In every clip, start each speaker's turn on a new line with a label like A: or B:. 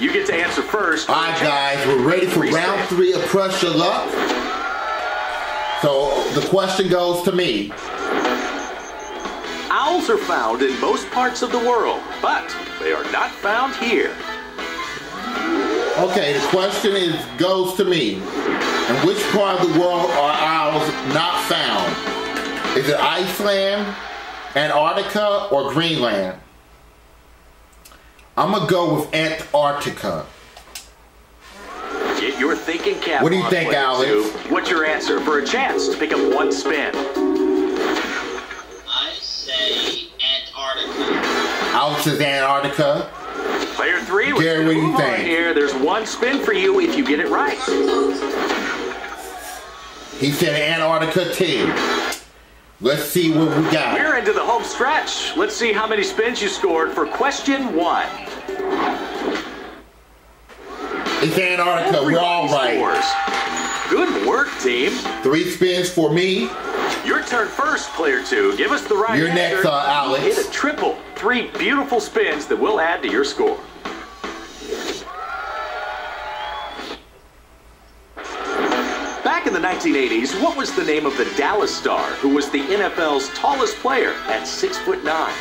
A: You get to answer first.
B: All right, guys, we're ready for round three of Press Your Luck. So the question goes to me.
A: Owls are found in most parts of the world, but they are not found here.
B: Okay, the question is goes to me. In which part of the world are owls not found? Is it Iceland, Antarctica, or Greenland? I'm gonna go with Antarctica.
A: Get your thinking cap
B: What do you
A: on,
B: think,
A: player
B: Alex?
A: two. What's your answer for a chance to pick up one spin?
C: I say Antarctica.
B: Alex is Antarctica.
A: Player three, let's
B: Gary, what do you
A: move
B: think?
A: here. There's one spin for you if you get it right.
B: He said Antarctica too. Let's see what we got.
A: We're into the home stretch. Let's see how many spins you scored for question one.
B: It's Antarctica. We're all
A: scores. Good work, team.
B: Three spins for me.
A: Your turn first, player two. Give us the right
B: You're
A: answer.
B: next, uh, Alex.
A: Hit a triple. Three beautiful spins that will add to your score. 1980s, what was the name of the Dallas star who was the NFL's tallest player at six foot nine?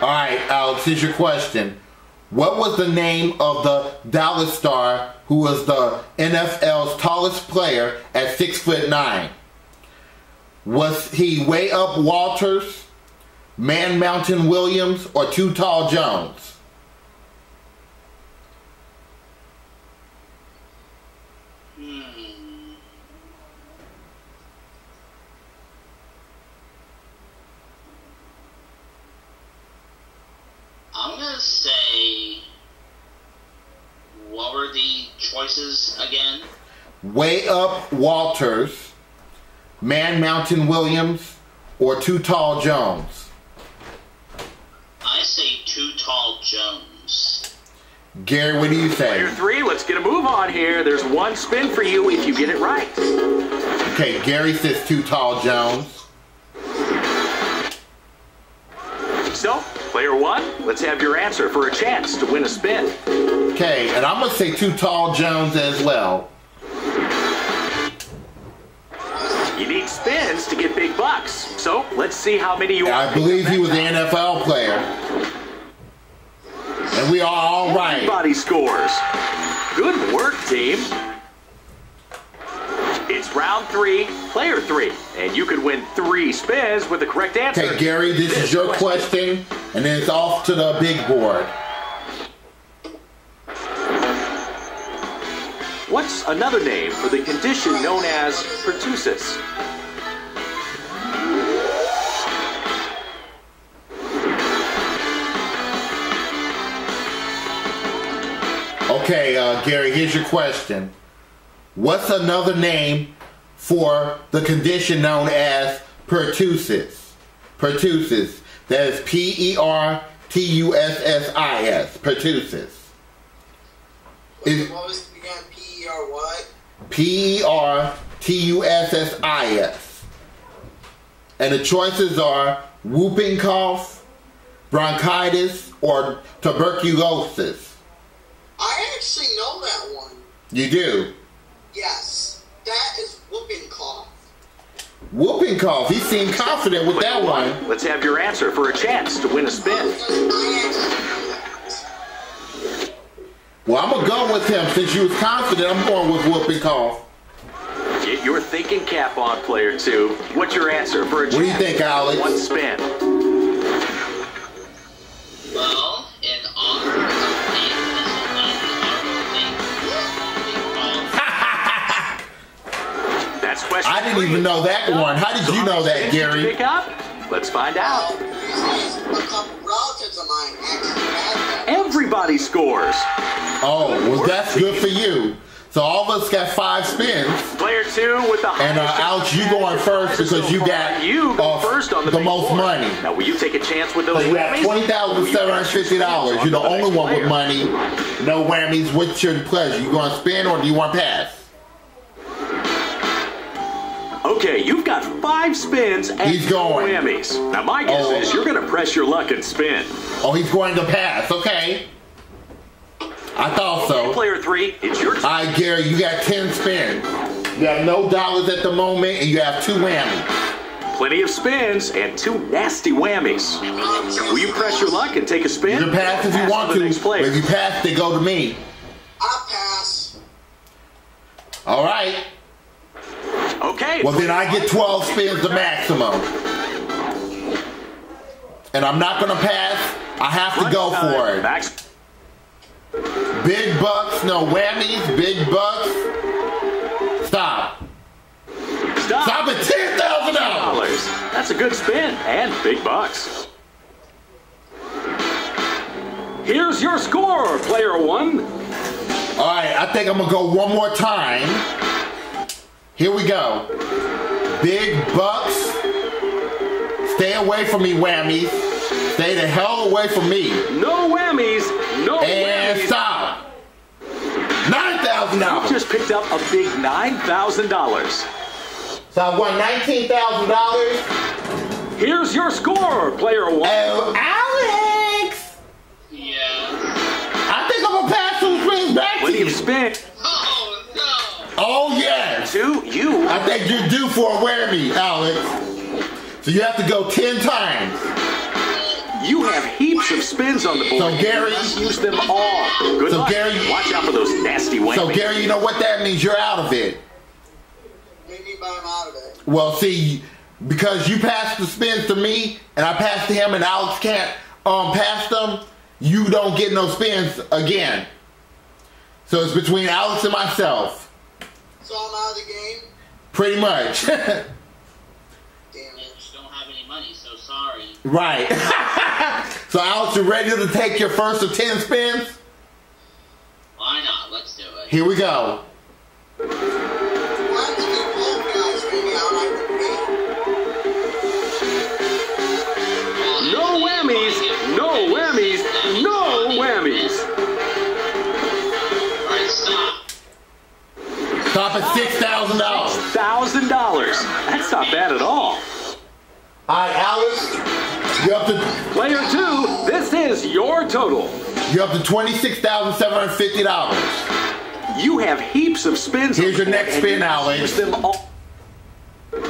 B: All right, Alex, here's your question. What was the name of the Dallas star who was the NFL's tallest player at six foot nine? Was he way up Walters, Man Mountain Williams, or Too Tall Jones?
C: Hmm. I'm gonna say. What were the choices again?
B: Way up Walters, Man Mountain Williams, or Too Tall Jones?
C: I say Too Tall Jones.
B: Gary, what do you
A: think?
B: Player
A: three, let's get a move on here. There's one spin for you if you get it right.
B: Okay, Gary says Too Tall Jones.
A: So, player one, let's have your answer for a chance to win a spin.
B: Okay, and I'm gonna say Too Tall Jones as well.
A: You need spins to get big bucks. So, let's see how many you
B: I believe he was an NFL player. We are all right.
A: Everybody scores. Good work, team. It's round three, player three, and you could win three spins with the correct answer.
B: Okay, Gary, this is your question, and then it's off to the big board.
A: What's another name for the condition known as pertussis?
B: Okay, uh, Gary, here's your question. What's another name for the condition known as pertussis? Pertussis. That is P E R T U S S I S. Pertussis. Is
D: What was? P E R what?
B: P E R T U S S I S. And the choices are whooping cough, bronchitis, or tuberculosis.
D: I actually know that one.
B: You do.
D: Yes. That is whooping cough.
B: Whooping cough. He seemed confident with that one.
A: Let's have your answer for a chance to win a spin.
D: Because I actually know that.
B: Well, I'm gonna go with him since you was confident. I'm going with whooping cough.
A: Get your thinking cap on, player two. What's your answer for a chance?
B: What do you think, Alex?
A: One spin.
B: I didn't even know that one. How did you know that,
A: spins did you
B: Gary?
A: Pick up? Let's find out.
D: Well, a couple relatives of mine actually had that.
A: Everybody scores.
B: Oh, well, that's good for you. So all of us got five spins.
A: Player two with the
B: And, uh, Alex, you going first because you got,
A: you go
B: uh,
A: first on the,
B: the most
A: board.
B: money.
A: Now, will you take a chance with those
B: So you got twenty thousand seven hundred fifty dollars. You're the
A: the
B: only one with money. No whammies. What's your pleasure? You going to spin or do you want to pass?
A: Okay, you've got five spins and
B: He's
A: two
B: going.
A: whammies. Now, my guess
B: Oh.
A: is you're going to press your luck and spin.
B: Oh, he's going to pass. Okay. I thought so.
A: Player three, it's your turn.
B: All right, Gary, you got 10 spins. You have no dollars at the moment, and you have two whammies.
A: Plenty of spins and two nasty whammies. Will you press your luck and take a spin?
B: You can pass if you
A: Pass
B: want
A: the
B: to.
A: next
B: But if you pass, they go to me.
D: I'll pass.
B: All right.
A: Okay.
B: Well, then I get 12 spins the maximum. And I'm not going to pass. I have to go for uh, it.
A: Max.
B: Big bucks, no whammies, big bucks. Stop.
A: Stop.
B: Stop at 10,000.
A: dollars. That's a good spin and big bucks. Here's your score, player one.
B: All right, I think I'm going to go one more time. Here we go. Big bucks. Stay away from me, whammies. Stay the hell away from me.
A: No whammies. No
B: And
A: whammies.
B: stop. $9,000.
A: Just picked up a big nine thousand dollars.
B: So I won $19,000.
A: Here's your score, player one.
B: Oh, Alex!
C: Yes.
B: I think I'm gonna pass some spins back to
A: Plenty
B: you.
A: of spin.
C: Oh
B: I think you're due for a whammy, Alex. So you have to go ten times.
A: You have heaps of spins on the board.
B: So, Gary-
A: You must use them all. Good
B: So,
A: luck.
B: Gary-
A: Watch out for those nasty whammies.
B: So Gary, you know what that means? You're out of it.
D: What do you mean by I'm out of it?
B: Well, see, because you passed the spins to me and I passed to him, and Alex can't um pass them, you don't get no spins again. So it's between Alex and myself,
D: So I'm out of the game?
B: Pretty much.
D: Damn
C: I just don't have any money, so sorry.
B: right. so Alex, you ready to take your first of ten spins?
C: Why not? Let's do it.
B: Here we go.
A: That's not bad at all.
B: Right, Alex, you're up to
A: Player two. This is your total.
B: you're up to twenty six thousand seven hundred fifty dollars.
A: You have heaps of spins.
B: Here's your next spin,
A: you. Use them all.
C: Whammies,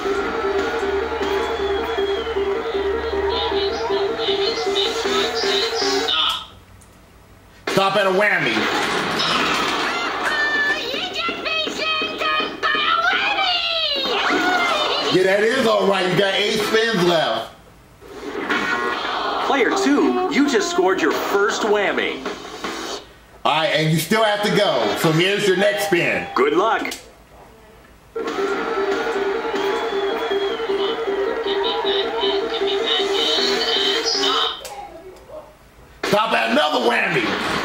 C: no whammies, makes no sense. Stop.
B: Stop at a whammy. That is all right. You got eight spins left.
A: Player two. You just scored your first whammy.
B: All right, and you still have to go. So here's your next spin.
A: Good luck.
C: Come on. Give me that in, give me that in, and stop.
B: Stop at another whammy.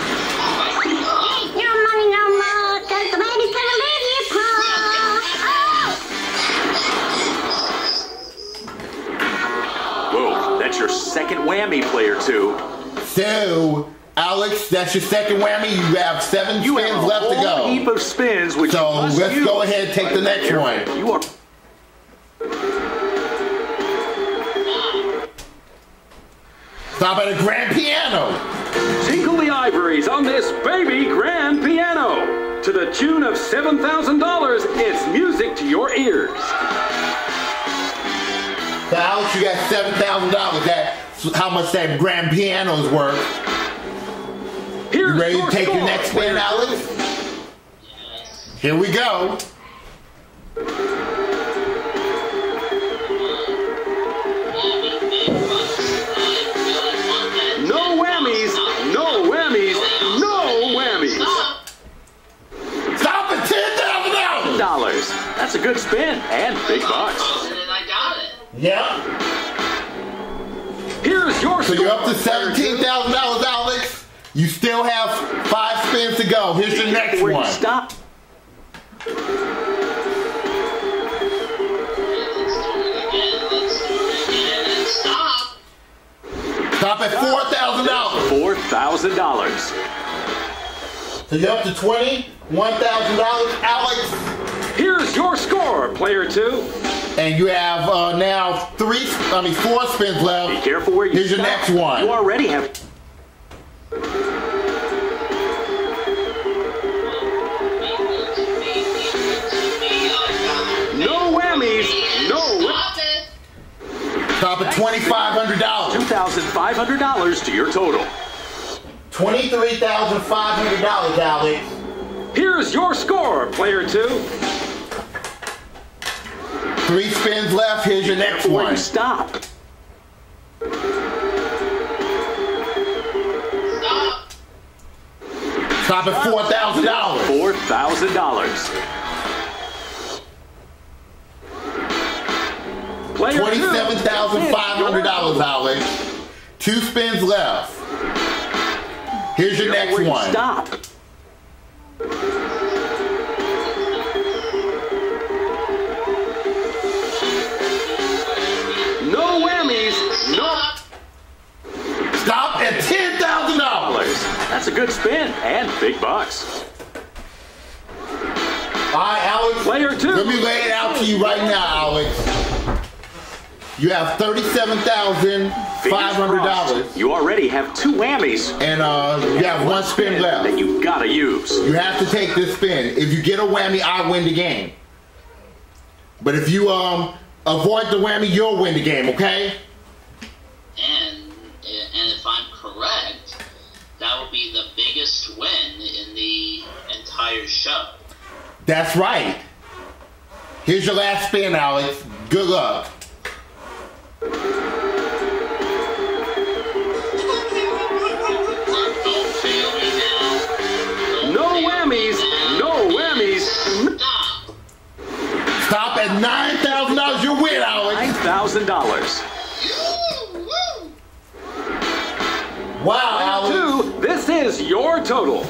E: Your
A: second whammy, player two.
B: So, Alex, that's your second whammy. You have seven
A: You
B: spins
A: have
B: left to
A: whole heap
B: go.
A: of spins, which
B: So let's
A: use.
B: go ahead and take the next one.
A: You are
B: Stop at a grand piano.
A: tinkle the ivories on this baby grand piano. To the tune of $7,000, it's music to your ears.
B: Alex, you got seven thousand dollars. That's how much that grand piano is worth.
A: Here's
B: You ready to take your
A: score,
B: next spin,
A: player
B: Alex? Here we go. Spins. Here's your next
A: Where
B: one.
A: stop.
C: Let's do it again. Let's do it again and stop.
B: Stop at four thousand dollars.
A: Four thousand dollars.
B: So you're up to twenty one thousand dollars, Alex.
A: Here's your score, player two.
B: And you have uh, now three, I mean four spins left.
A: Be careful where you
B: Here's your next one.
A: You already have
C: Stop
B: at twenty-five hundred dollars.
A: $2,500 to your total.
B: Twenty-three thousand five hundred dollars, Alex.
A: Here's your score, player two.
B: Three spins left. Here's your next
A: Where
B: one.
A: you stop.
C: Stop!
B: Stop at four thousand dollars.
A: $4,000.
B: Twenty-seven thousand five hundred dollars, Alex. Two spins left. Here's your
A: Careful
B: next
A: where you
B: one.
A: Stop. No whammies, no
C: Stop!
B: Stop at ten thousand dollars.
A: dollars. That's a good spin and big bucks.
B: All right, Alex.
A: Player two.
B: Let me lay it out to you right now, Alex. You have thirty-seven thousand five hundred dollars,
A: You already have two whammies
B: and uh, you have one spin left that
A: you gotta use.
B: You have to take this spin. If you get a whammy, I win the game. But if you um avoid the whammy, you'll win the game. Okay?
C: And, and if I'm correct, that will be the biggest win in the entire show.
B: That's right. Here's your last spin, Alex. Good luck.
C: Stop!
B: Stop at nine thousand dollars. You win, Alex.
A: $9,000.
B: Wow, Alex.
A: Two, this is your total.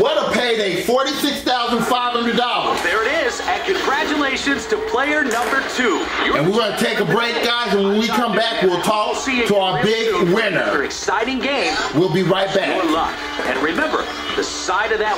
B: What a payday! Forty-six thousand five hundred dollars.
A: There it is, and congratulations to player number two. You're
B: And we're gonna take a break, guys. And when we come back, we'll talk to our big winner.
A: exciting game.
B: We'll be right back.
A: luck. And remember, the side of that